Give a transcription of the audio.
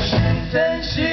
是真心。